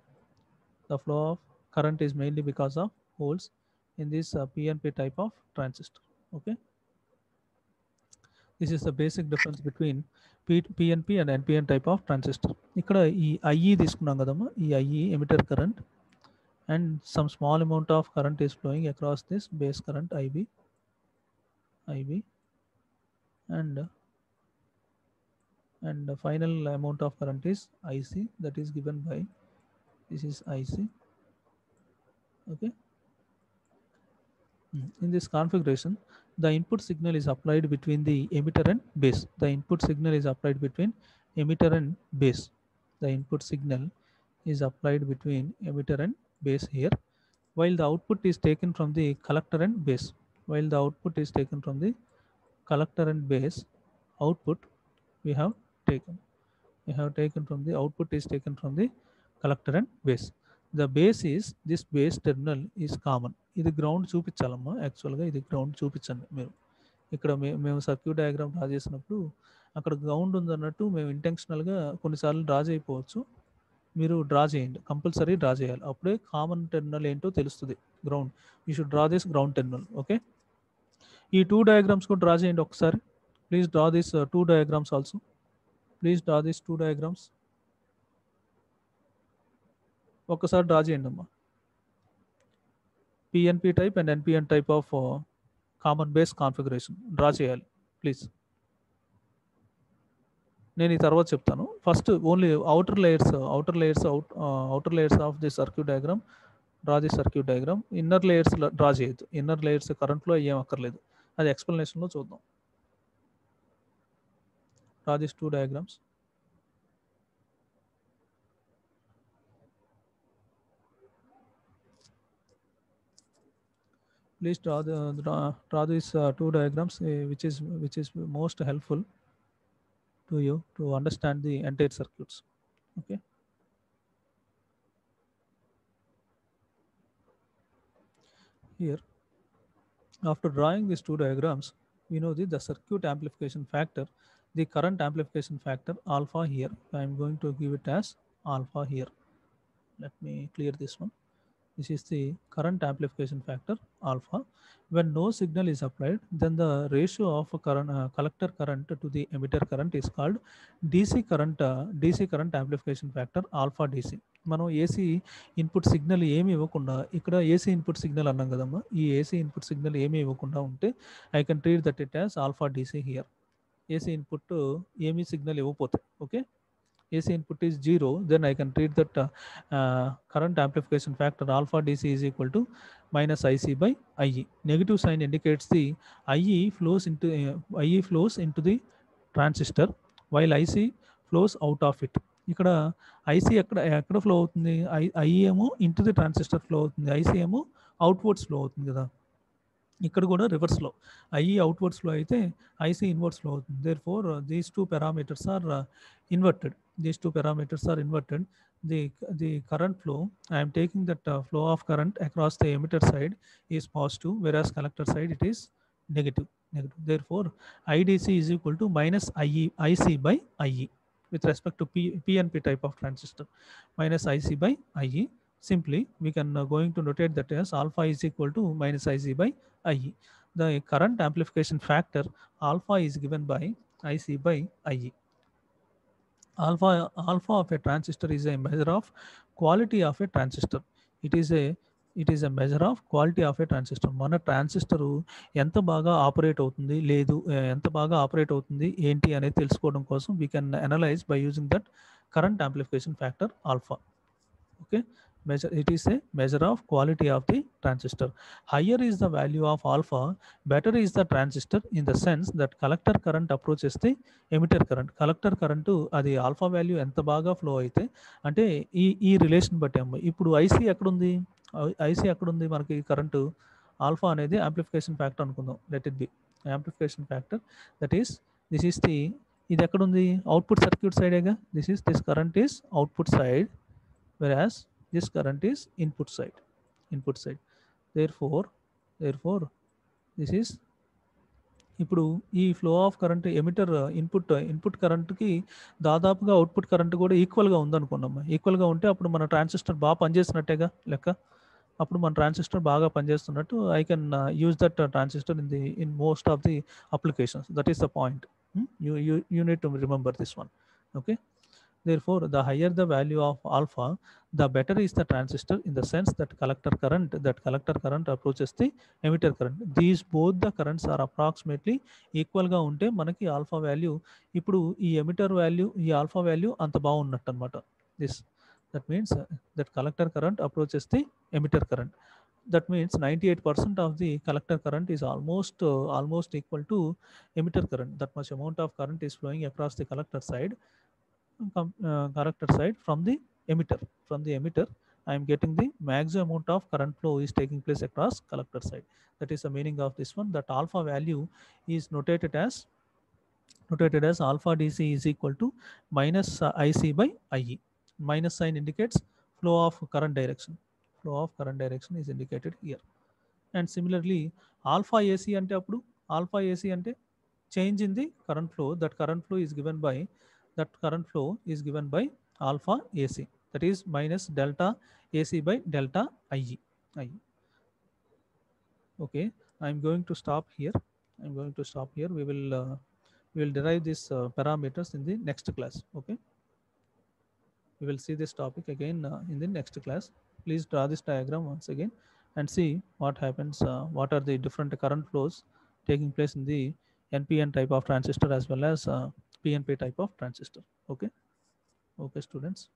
the flow of current is mainly because of holes in this uh, pnp type of transistor. Okay this is the basic difference between P, PNP and NPN type of transistor. ఇక్కడ ఈ IE తీసుకున్నాం కదమ్మా ఈ IE emitter current and some small amount of current is flowing across this base current IB IB and and final amount of current is IC that is given by this is IC okay in this configuration the input signal is applied between the emitter and base. The input signal is applied between emitter and base. The input signal is applied between emitter and base here. While the output is taken from the collector and base. While the output is taken from the collector and base output we have taken. We have taken from the output is taken from the collector and base the base is this base terminal is common. ఇది ground చూపించాలమ్మా. యాక్చువల్గా ఇది ground చూపించండి మీరు. ఇక్కడ మేము circuit diagram draw చేసినప్పుడు అక్కడ గ్రౌండ్ ఉందన్నట్టు మేము ఇంటెన్షనల్గా కొన్నిసార్లు డ్రా చేయకపోవచ్చు. మీరు డ్రా చేయండి. కంపల్సరీ డ్రా చేయాలి. అప్పుడే కామన్ టెర్మినల్ ఏంటో తెలుస్తుంది. Ground. You should draw this ground terminal. Okay? ఈ టూ డయాగ్రామ్స్ కూడా డ్రా చేయండి ఒకసారి. Please draw this two diagrams also please draw this two diagrams ఒక్కసారి డ్రా చేయండి అమ్మా. PNP type and NPN type of common base configuration draw చేయాలి please నేను ఈ తర్వాత చెప్తాను. First only outer layers outer layers out outer layers of the circuit diagram draw the circuit diagram inner layers draw చేయొద్దు. Inner layers కరెంట్లో ఏం అక్కర్లేదు. అది ఎక్స్ప్లెనేషన్లో చూద్దాం. Draw this two diagrams please draw the draw, draw these uh, two diagrams uh, which is which is most helpful to you to understand the entire circuits. Okay? Here after drawing these two diagrams we know the, the circuit amplification factor the current amplification factor alpha here. I am going to give it as alpha here. Let me clear this one this is the current amplification factor alpha when no signal is applied then the ratio of current uh, collector current to the emitter current is called dc current uh, dc current amplification factor alpha dc మనం AC input signal ఏమి ఇవ్వకుండా ఇక్కడ AC input signal అన్నాం కదమ్మా ఈ AC input signal ఏమి ఇవ్వకుండా ఉంటే I can treat that it as alpha DC here AC input ఏమీ సిగ్నల్ ఇవ్వకపోతే okay AC input is zero, then I can treat that uh, uh, current amplification factor alpha DC is equal to minus IC by IE. Negative sign indicates the IE flows into uh, IE flows into the transistor while IC flows out of it. ఇక్కడ IC ఎక్కడ ఎక్కడ flow అవుతుంది I I into the transistor flow అవుతుంది ఐసీఏమో outwards flow అవుతుంది కదా ఇక్కడ కూడా రివర్స్లో ఐఈ అవుట్వర్డ్స్లో అయితే ఐసీ ఇన్వర్ట్స్లో అవుతుంది therefore these two parameters are inverted these two parameters are inverted the the current flow i am taking that uh, flow of current across the emitter side is positive whereas collector side it is negative negative therefore idc is equal to minus ie ic by ie with respect to P, pnp type of transistor minus ic by ie simply we can uh, going to notate that as alpha is equal to minus ic by ie the current amplification factor alpha is given by ic by ie alpha alpha of a transistor is a measure of quality of a transistor it is a it is a measure of quality of a transistor మన transistor ఎంత బాగా operate అవుతుంది లేదు ఎంత బాగా operate అవుతుంది ఏంటి అనేది తెలుసుకోవడం కోసం we can analyse by using that current amplification factor alpha okay measure it is a measure of quality of the transistor higher is the value of alpha better is the transistor in the sense that collector current approaches the emitter current collector current అది alpha value ఎంత బాగా flow అయితే అంటే ఈ ఈ relation బట్టి అమ్మ ఇప్పుడు ఐసీ ఎక్కడుంది ఐసీ ఎక్కడుంది మనకి కరెంటు ఆల్ఫా అనేది యాంప్లిఫికేషన్ ఫ్యాక్టర్ అనుకుందాం let it be amplification factor that is this is the ఇది ఎక్కడుంది output circuit సైడేగా this is this current is output side whereas this current is input side. Input side. Therefore therefore this is ఇప్పుడు ఈ flow of current emitter input input కరెంట్కి దాదాపుగా output current కూడా ఈక్వల్గా ఉందనుకున్నాం ఈక్వల్గా ఉంటే అప్పుడు మన ట్రాన్సిస్టర్ బాగా పనిచేస్తున్నట్టేగా లెక్క. అప్పుడు మన ట్రాన్సిస్టర్ బాగా పనిచేస్తున్నట్టు I can use that transistor in the in most of the applications that is the point you you you need to remember this one okay Therefore, the higher the value of alpha, the better is the transistor in the sense that collector current, that collector current approaches the emitter current. These both the currents are approximately equal గా ఉంటే మనకి alpha value ఇప్పుడు ఈ emitter value ఈ alpha value అంత బాగున్నట్టు అనమాట this that means that collector current approaches the emitter current that means 98% of the collector current is almost uh, almost equal to emitter current that much amount of current is flowing across the collector side com- uh, collector side from the emitter from the emitter i am getting the maximum amount of current flow is taking place across collector side that is the meaning of this one that alpha value is notated as notated as alpha dc is equal to minus uh, ic by ie minus sign indicates flow of current direction flow of current direction is indicated here and similarly alpha ac అంటే అప్పుడు alpha ac అంటే change in the current flow that current flow is given by that current flow is given by alpha AC that is minus delta AC by delta IE. IE. Okay, I'm going to stop here. I'm going to stop here. We will uh, we will derive these uh, parameters in the next class. Okay. We will see this topic again uh, in the next class. Please draw this diagram once again and see what happens. Uh, what are the different current flows taking place in the NPN type of transistor as well as uh, PNP type of transistor. Okay. Okay, students.